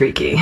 freaky.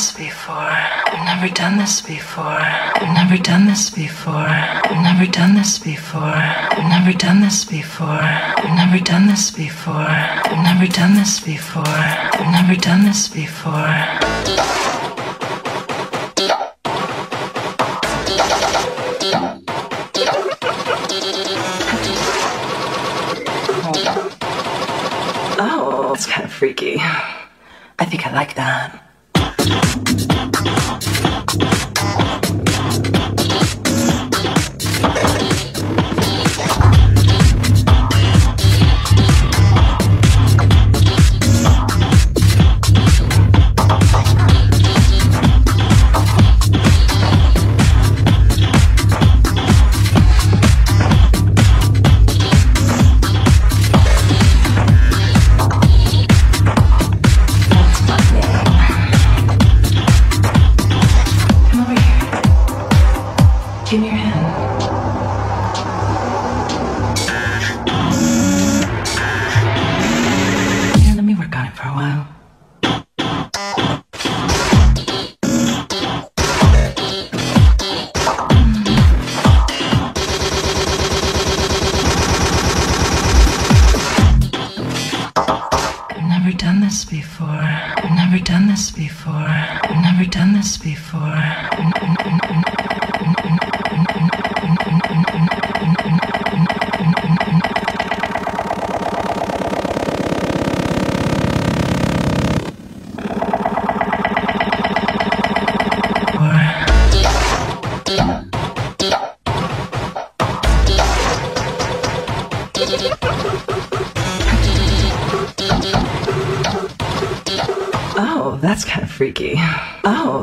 this before. I've never done this before. I've never done this before. I've never done this before. I've never done this before. I've never done this before. I've never done this before. I've never done this before. Oh, it's kind of freaky. I think I like that. Thank you.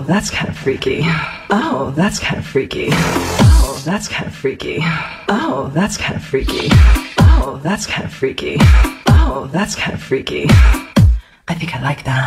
That's kind of freaky. Oh, that's kind of freaky. Oh, that's kind of freaky. Oh, that's kind of freaky. Oh, that's kind of freaky. Oh, that's kind of freaky. I think I like that.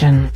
Domination.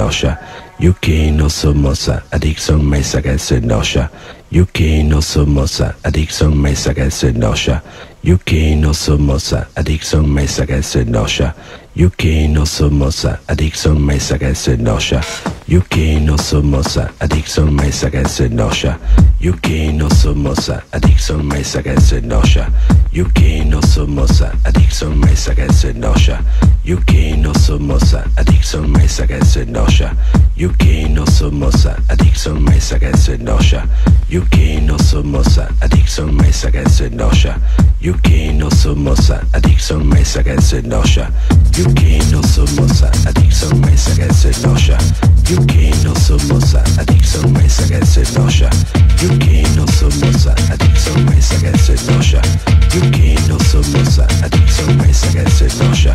Noscia. Yuki no somoza, adicción mesa se noscia. Yuki no somoza, adicción mesa se noscia. Yuki no somoza, adicción mesa se noscia. Yuki no somoza, adicción mesa se noscia. Yuki no somoza, adicción mesa se noscia. Yuki no somoza, adicción mesa se noscia. Yuki no somoza, adicción mesa che se noscia. Yuki no somoza, adicción mesa che se noscia. Yuki no somoza, adicción che se noscia. Yuki no somoza, adicción mesa che se noscia. Yuki no somoza, adicción mesa che se noscia. Yuki no somoza, adicción mesa che se noscia. Yuki no somoza, adicción mesa che se noscia. Yuki no somoza, adicción mesa che se noscia. Yuki no somoza, adicción mesa che se noscia.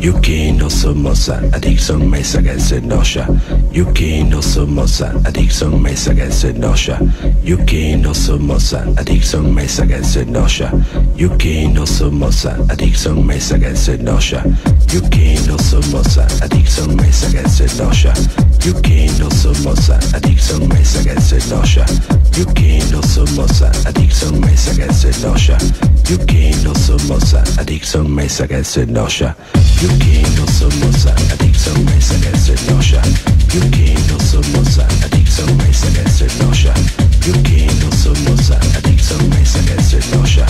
Noscia. Yuki no somoza, adicción mesa che se noscia. Yuki no somoza, adicción mesa che se noscia. Yuki no somoza, adicción mesa che se noscia. Yuki no somoza, adicción mesa che se noscia. Yuki no somoza, adicción mesa che se noscia. Yuki Yuki no somoza, adicción mesa che se noscia. Yuki no somoza, adicción mesa che se noscia. Yuki no somoza, adicción mesa che se noscia. Yuki no somoza, adicción mesa che se noscia. Yuki no somoza, adicción mesa che se noscia. Yuki no somoza, adicción mesa che se noscia.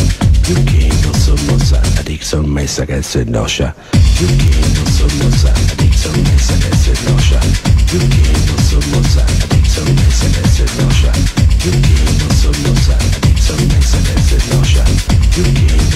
Yuki no somoza, adicción mesa che se noscia. Yuki no somoza, adicción mesa che se noscia. Yuki no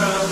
was